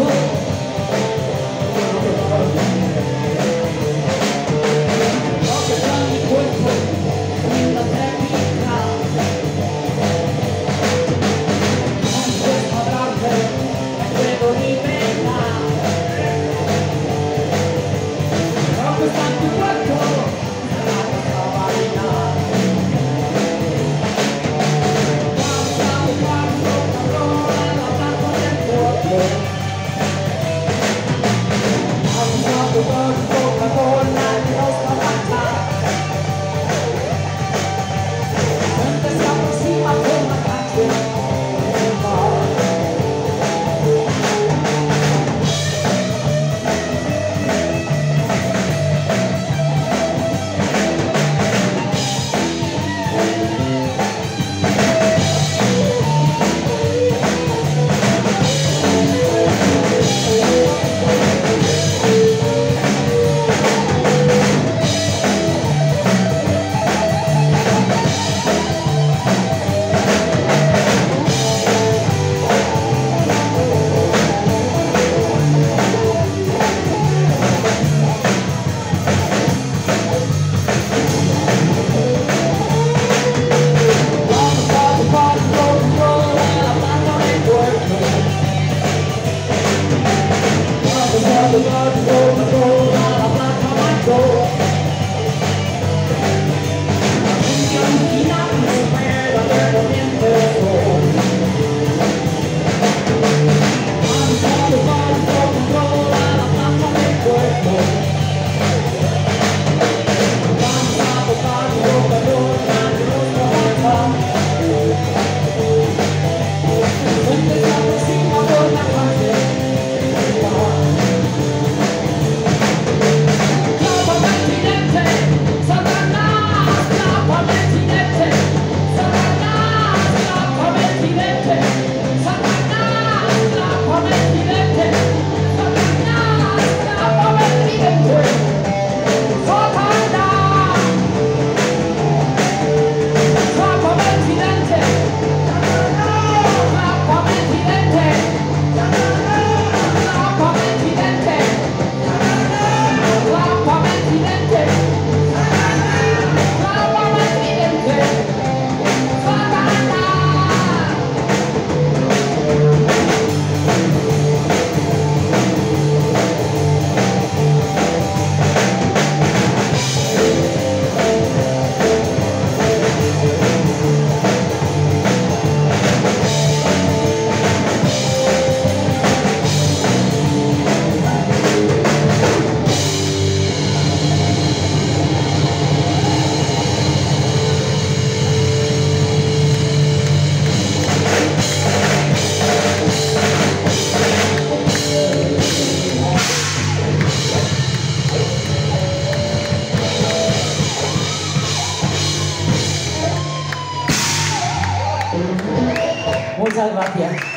오. salvación.